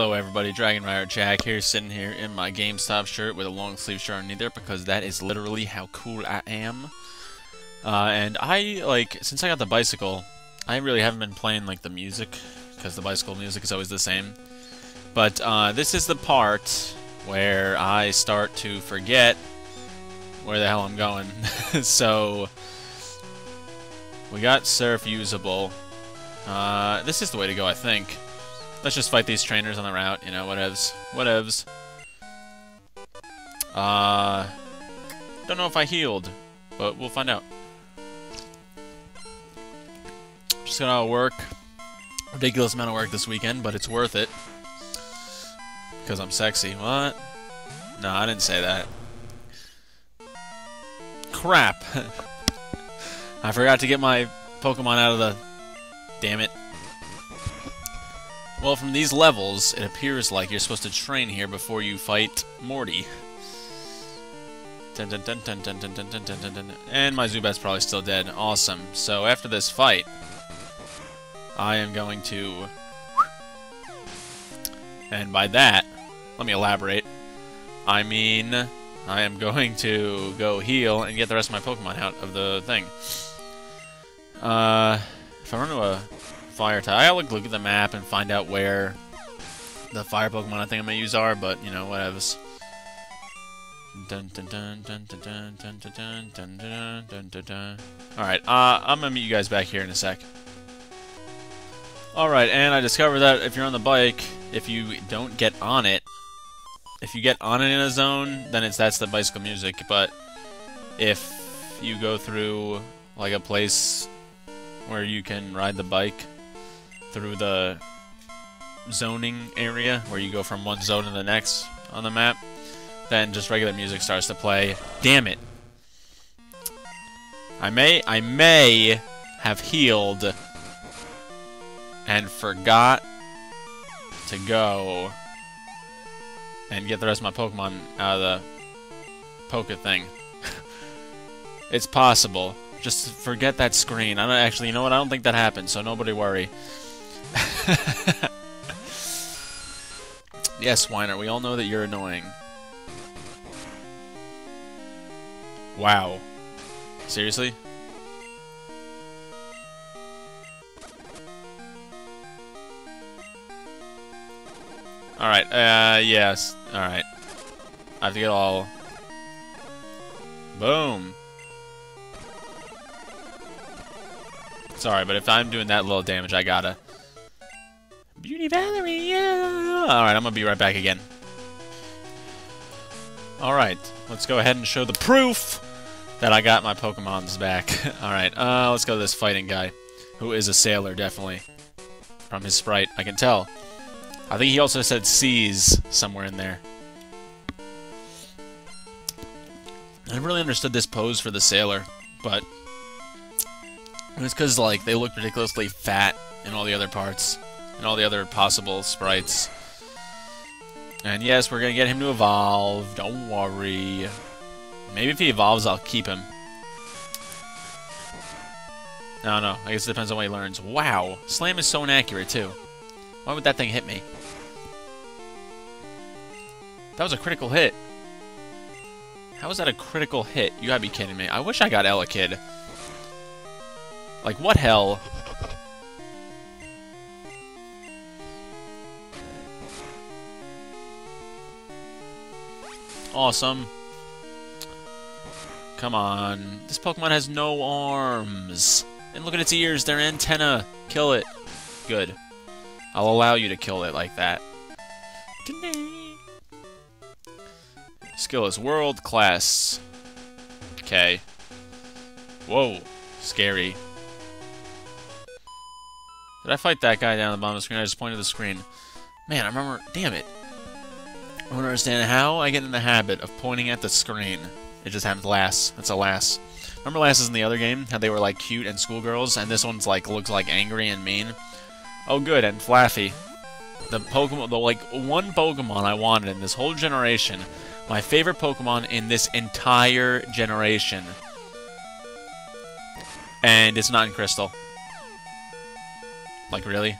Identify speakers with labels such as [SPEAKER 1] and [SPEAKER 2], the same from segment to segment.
[SPEAKER 1] Hello everybody, Dragon Rider Jak here, sitting here in my GameStop shirt with a long sleeve shirt underneath there because that is literally how cool I am. Uh, and I, like, since I got the bicycle, I really haven't been playing, like, the music, because the bicycle music is always the same. But, uh, this is the part where I start to forget where the hell I'm going. so, we got Surf usable. Uh, this is the way to go, I think. Let's just fight these trainers on the route, you know, whatevs. Whatevs. Uh, don't know if I healed, but we'll find out. Just gonna work. Ridiculous amount of work this weekend, but it's worth it. Because I'm sexy. What? No, I didn't say that. Crap! I forgot to get my Pokemon out of the... Damn it. Well, from these levels, it appears like you're supposed to train here before you fight Morty. And my Zubat's probably still dead. Awesome. So after this fight, I am going to... And by that, let me elaborate. I mean, I am going to go heal and get the rest of my Pokemon out of the thing. Uh, if I run into a fire type. I gotta look, at the map and find out where the fire Pokemon I think I'm gonna use are, but you know, whatevs. Alright, uh, I'm gonna meet you guys back here in a sec. Alright, and I discovered that if you're on the bike, if you don't get on it, if you get on it in a zone, then it's that's the bicycle music, but if you go through like a place where you can ride the bike, through the zoning area where you go from one zone to the next on the map, then just regular music starts to play. Damn it. I may I may have healed and forgot to go and get the rest of my Pokemon out of the Poke thing. it's possible. Just forget that screen. I don't actually, you know what? I don't think that happened, so nobody worry. yes, Weiner, we all know that you're annoying. Wow. Seriously? Alright, uh, yes. Alright. I have to get all... Boom. Sorry, but if I'm doing that little damage, I gotta... Beauty Valerie, yeah! Alright, I'm gonna be right back again. Alright, let's go ahead and show the proof that I got my Pokemons back. Alright, uh, let's go to this fighting guy, who is a sailor, definitely. From his sprite, I can tell. I think he also said seas somewhere in there. I never really understood this pose for the sailor, but it's because, like, they look ridiculously fat in all the other parts and all the other possible sprites. And yes, we're going to get him to evolve. Don't worry. Maybe if he evolves, I'll keep him. No, no. I guess it depends on what he learns. Wow. Slam is so inaccurate, too. Why would that thing hit me? That was a critical hit. How was that a critical hit? You gotta be kidding me. I wish I got Elekid. Like, what hell? Awesome. Come on. This Pokemon has no arms. And look at its ears. They're antenna. Kill it. Good. I'll allow you to kill it like that. Skill is world class. Okay. Whoa. Scary. Did I fight that guy down at the bottom of the screen? I just pointed the screen. Man, I remember... Damn it. I don't understand how I get in the habit of pointing at the screen. It just happens last. That's a last. Remember lasses in the other game? How they were like cute and schoolgirls, and this one's like looks like angry and mean? Oh good, and Flaaffy. The Pokemon, the like one Pokemon I wanted in this whole generation. My favorite Pokemon in this entire generation. And it's not in Crystal. Like, really?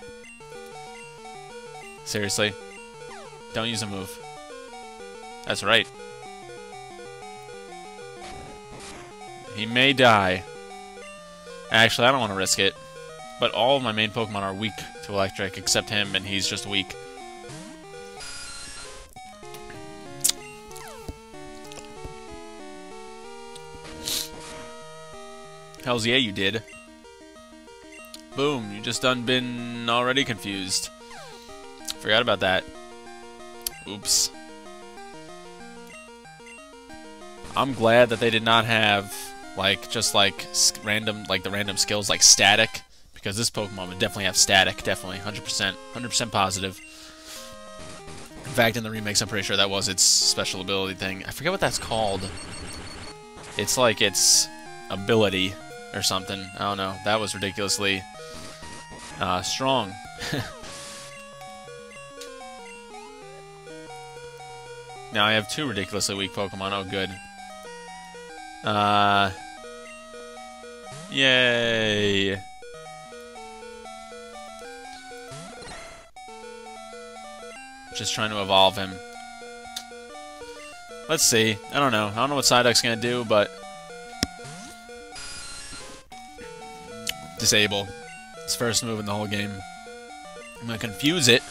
[SPEAKER 1] Seriously? Don't use a move. That's right. He may die. Actually, I don't want to risk it. But all of my main Pokemon are weak to electric, except him, and he's just weak. Hells yeah, you did. Boom, you just done been already confused. Forgot about that. Oops. I'm glad that they did not have, like, just like random, like the random skills like static, because this Pokemon would definitely have static, definitely, 100%, 100% positive. In fact, in the remakes, I'm pretty sure that was its special ability thing. I forget what that's called. It's like its ability or something. I don't know. That was ridiculously uh, strong. now I have two ridiculously weak Pokemon. Oh, good. Uh, yay. Just trying to evolve him. Let's see. I don't know. I don't know what Psyduck's gonna do, but... Disable. It's first move in the whole game. I'm gonna confuse it.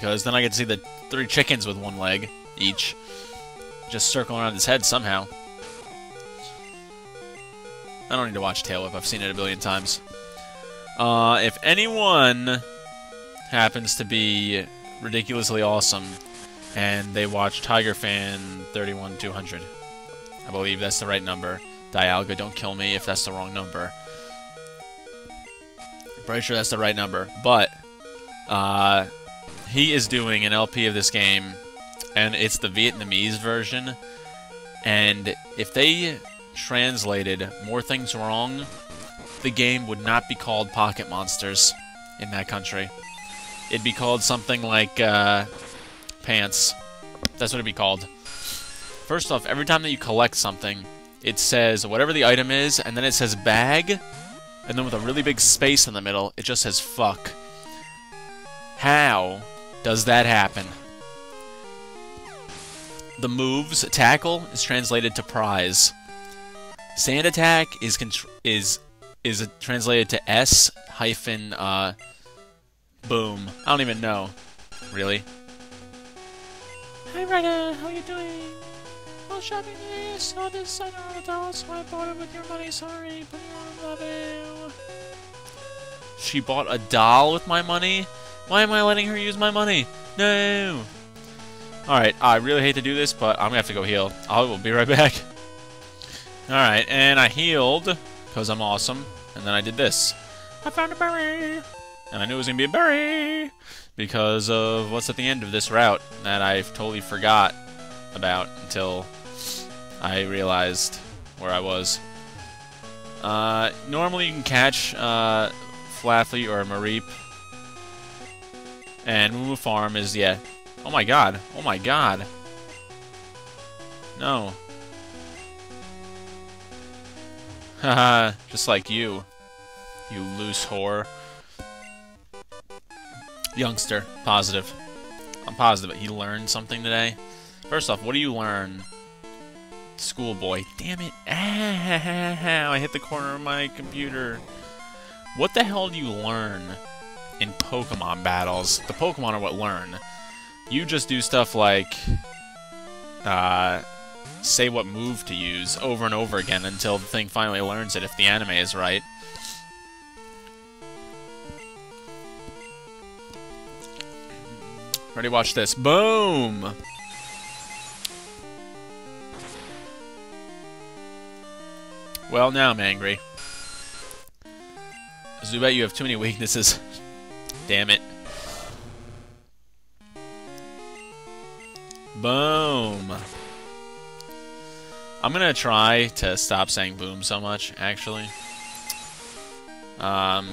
[SPEAKER 1] Because then I to see the three chickens with one leg each. Just circling around his head somehow. I don't need to watch Tail Whip. I've seen it a billion times. Uh, if anyone happens to be ridiculously awesome and they watch Tiger Fan 31200, I believe that's the right number. Dialga, don't kill me if that's the wrong number. I'm Pretty sure that's the right number. But, uh, he is doing an LP of this game and it's the Vietnamese version. And if they translated more things wrong, the game would not be called Pocket Monsters in that country. It'd be called something like uh, Pants. That's what it'd be called. First off, every time that you collect something, it says whatever the item is, and then it says bag, and then with a really big space in the middle, it just says fuck. How does that happen? the moves tackle is translated to prize. Sand attack is is is translated to S hyphen uh boom. I don't even know. Really?
[SPEAKER 2] Hi Ryder, how you doing? Well shopping today, saw this sign on the doll, so I bought it with your money, sorry, but you love it.
[SPEAKER 1] She bought a doll with my money? Why am I letting her use my money? No! Alright, I really hate to do this, but I'm gonna have to go heal. I will be right back. Alright, and I healed, because I'm awesome, and then I did this.
[SPEAKER 2] I found a berry!
[SPEAKER 1] And I knew it was gonna be a berry! Because of what's at the end of this route that I totally forgot about until I realized where I was. Uh, normally you can catch uh, or Mareep. And Moo Farm is, yeah, Oh my god. Oh my god. No. Haha, just like you. You loose whore. Youngster. Positive. I'm positive he learned something today. First off, what do you learn? Schoolboy. Damn it. Ah, I hit the corner of my computer. What the hell do you learn in Pokemon battles? The Pokemon are what learn. You just do stuff like uh, say what move to use over and over again until the thing finally learns it if the anime is right. Ready, watch this. Boom! Well, now I'm angry. Zubat, you have too many weaknesses. Damn it. Boom. I'm gonna try to stop saying boom so much, actually. Um,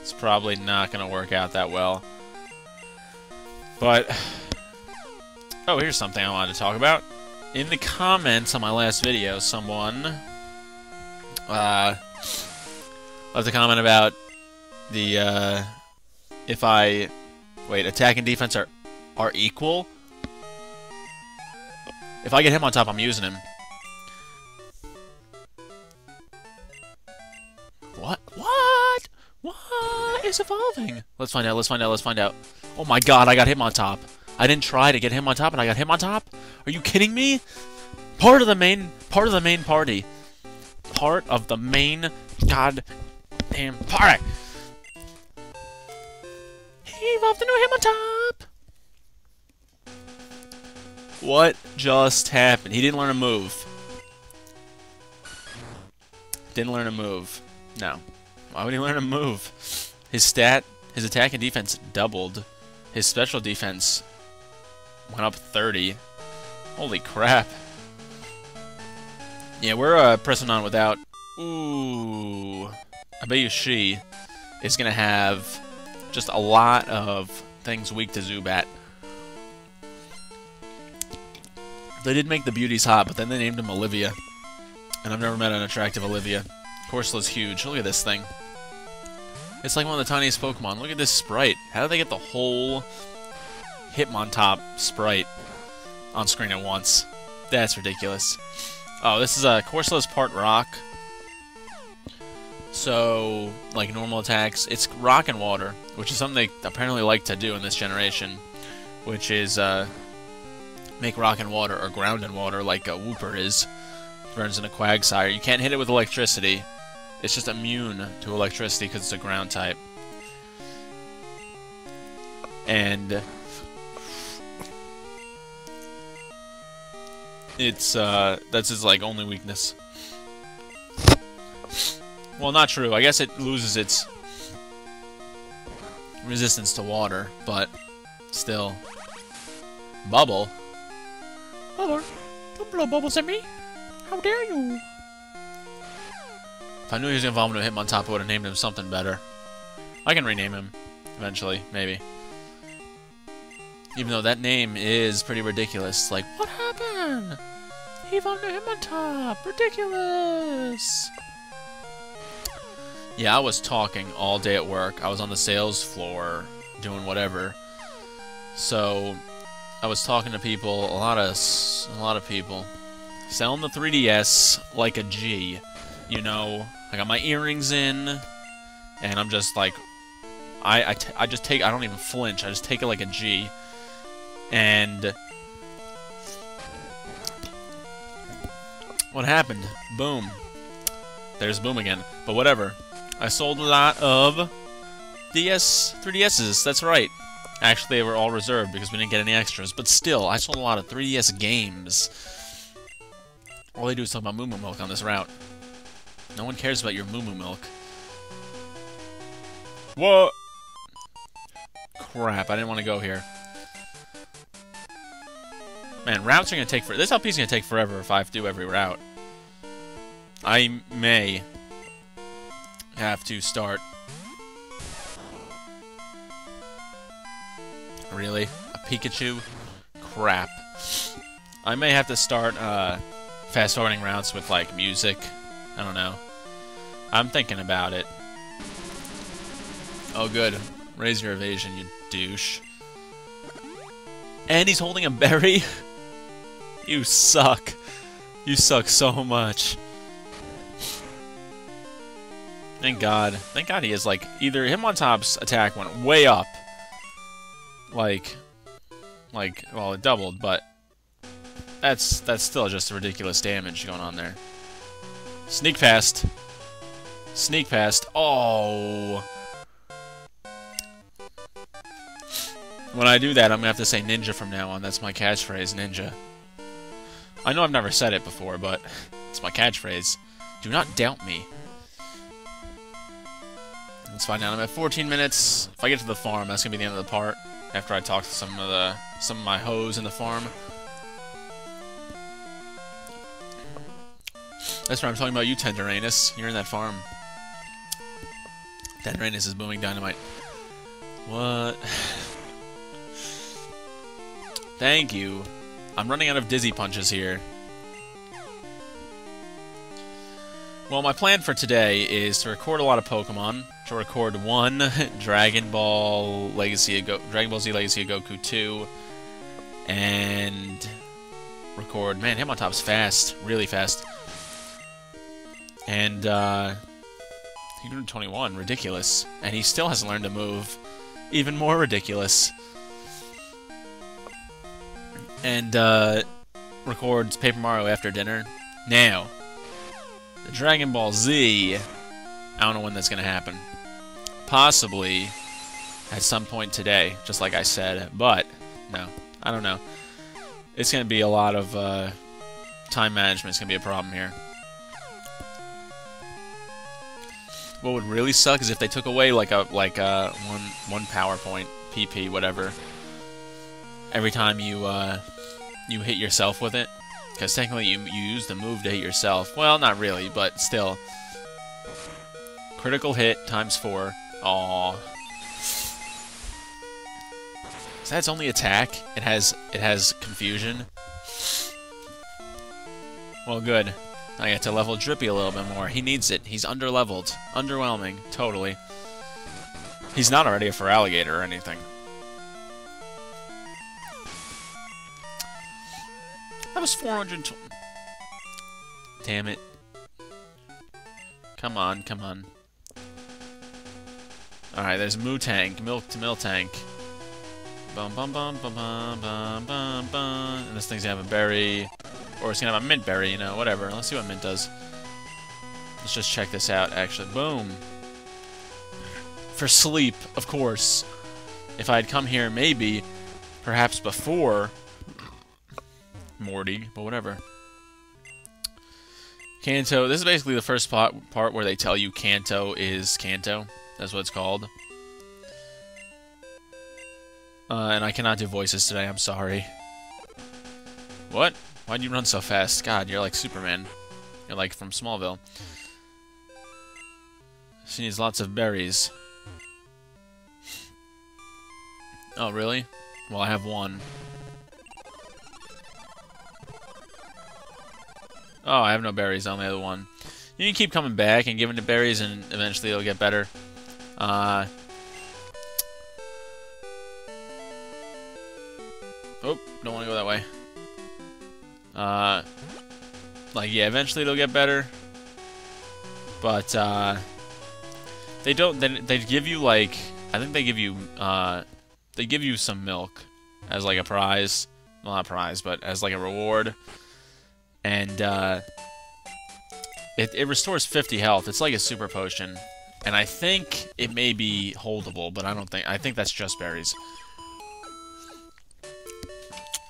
[SPEAKER 1] it's probably not gonna work out that well. But, oh, here's something I wanted to talk about. In the comments on my last video, someone uh, left a comment about the uh, if I wait, attack and defense are are equal. If I get Hitmontop, I'm using him. What? What? What is evolving? Let's find out. Let's find out. Let's find out. Oh my god, I got Hitmontop. I didn't try to get Hitmontop, and I got Hitmontop? Are you kidding me? Part of the main, part of the main party. Part of the main goddamn party. He evolved into Hitmontop. What just happened? He didn't learn a move. Didn't learn a move. No. Why would he learn a move? His stat, his attack and defense doubled. His special defense went up 30. Holy crap. Yeah, we're uh, pressing on without... Ooh. I bet you she is going to have just a lot of things weak to Zubat. They did make the beauties hot, but then they named him Olivia. And I've never met an attractive Olivia. Corsola's huge. Look at this thing. It's like one of the tiniest Pokemon. Look at this sprite. How did they get the whole Hitmontop sprite on screen at once? That's ridiculous. Oh, this is a uh, Corsola's part rock. So, like normal attacks, it's rock and water, which is something they apparently like to do in this generation, which is uh, make rock and water or ground and water like a Wooper is. Burns in a Quagsire. You can't hit it with electricity. It's just immune to electricity because it's a ground type. And it's uh that's his like only weakness. Well, not true. I guess it loses its resistance to water, but still. Bubble?
[SPEAKER 2] Bubble? Don't blow bubbles at me. How dare you?
[SPEAKER 1] If I knew he was gonna vomit Hitmontop, I would have named him something better. I can rename him eventually, maybe. Even though that name is pretty ridiculous. Like, what happened?
[SPEAKER 2] He vomited Hitmontop. Ridiculous.
[SPEAKER 1] Yeah, I was talking all day at work. I was on the sales floor doing whatever. So, I was talking to people, a lot of a lot of people selling the 3DS like a G. You know, I got my earrings in and I'm just like I I, I just take I don't even flinch. I just take it like a G. And what happened? Boom. There's boom again. But whatever. I sold a lot of DS 3DSs. That's right. Actually, they were all reserved because we didn't get any extras. But still, I sold a lot of 3DS games. All they do is talk about Moo Moo Milk on this route. No one cares about your Moo Moo Milk. What? Crap, I didn't want to go here. Man, routes are going to take for This LP is going to take forever if I have to do every route. I may have to start. Really? A Pikachu? Crap. I may have to start uh, fast-forwarding routes with, like, music. I don't know. I'm thinking about it. Oh, good. Raise your evasion, you douche. And he's holding a berry? you suck. You suck so much. Thank God. Thank God he is, like, either Hitmontop's attack went way up. Like, like, well, it doubled, but that's, that's still just ridiculous damage going on there. Sneak past. Sneak past. Oh. When I do that, I'm to have to say ninja from now on. That's my catchphrase, ninja. I know I've never said it before, but it's my catchphrase. Do not doubt me. Let's find out. I'm at 14 minutes. If I get to the farm, that's gonna be the end of the part. After I talk to some of the some of my hoes in the farm. That's right. I'm talking about you, Tenderanus. You're in that farm. Tenderanus is booming dynamite. What? Thank you. I'm running out of dizzy punches here. Well, my plan for today is to record a lot of Pokemon. To record one Dragon Ball Legacy Go Dragon Ball Z Legacy of Goku 2, and record. Man, him on Hitmontop's fast, really fast. And uh, he grew to 21, ridiculous. And he still hasn't learned to move, even more ridiculous. And uh, records Paper Mario after dinner. Now, the Dragon Ball Z. I don't know when that's gonna happen. Possibly at some point today, just like I said. But no, I don't know. It's gonna be a lot of uh, time management. It's gonna be a problem here. What would really suck is if they took away like a like a one one PowerPoint PP whatever every time you uh, you hit yourself with it. Because technically you, you use the move to hit yourself. Well, not really, but still. Critical hit times four. Aww. That's only attack. It has it has confusion. Well, good. I get to level Drippy a little bit more. He needs it. He's underleveled. Underwhelming. Totally. He's not already a Feraligatr or anything. Was 420. Damn it. Come on, come on. Alright, there's Moo Tank, Milk to Miltank. Bum bum bum bum bum bum bum bum. And this thing's gonna have a berry. Or it's gonna have a mint berry, you know, whatever. Let's see what mint does. Let's just check this out, actually. Boom. For sleep, of course. If I had come here, maybe, perhaps before Morty, but whatever. Kanto, this is basically the first part, part where they tell you Kanto is Kanto. That's what it's called. Uh, and I cannot do voices today, I'm sorry. What? Why'd you run so fast? God, you're like Superman. You're like from Smallville. She needs lots of berries. Oh, really? Well, I have one. Oh, I have no berries. I only have one. You can keep coming back and giving the berries, and eventually it'll get better. Uh... Oh, don't want to go that way. Uh, like, yeah, eventually it'll get better. But, uh, they don't, they, they give you, like, I think they give you, uh, they give you some milk as, like, a prize. Well, not a prize, but as, like, a reward and uh, it, it restores 50 health. It's like a super potion, and I think it may be holdable, but I don't think. I think that's just berries. So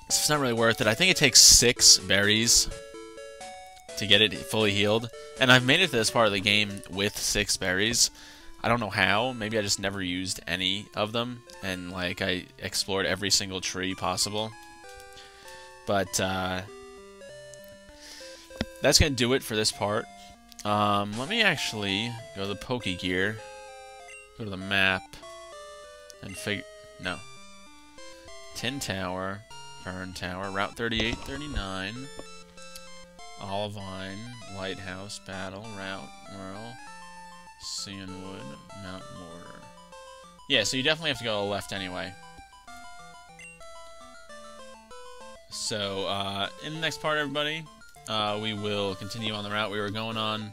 [SPEAKER 1] it's not really worth it. I think it takes six berries to get it fully healed, and I've made it to this part of the game with six berries. I don't know how. Maybe I just never used any of them, and like I explored every single tree possible. But uh, that's going to do it for this part. Um, let me actually go to the Pokegear, go to the map, and figure... No. Tin Tower, Burn Tower, Route 38, 39, Olivine, Lighthouse, Battle, Route, Whirl, Cianwood, Mount Mortar. Yeah, so you definitely have to go left anyway. So, uh, in the next part, everybody, uh, we will continue on the route we were going on.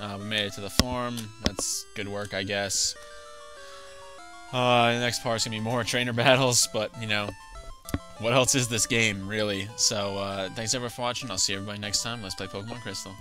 [SPEAKER 1] Uh, we made it to the farm. That's good work, I guess. Uh, the next part's gonna be more trainer battles, but, you know, what else is this game, really? So, uh, thanks everyone for watching. I'll see everybody next time. Let's play Pokemon Crystal.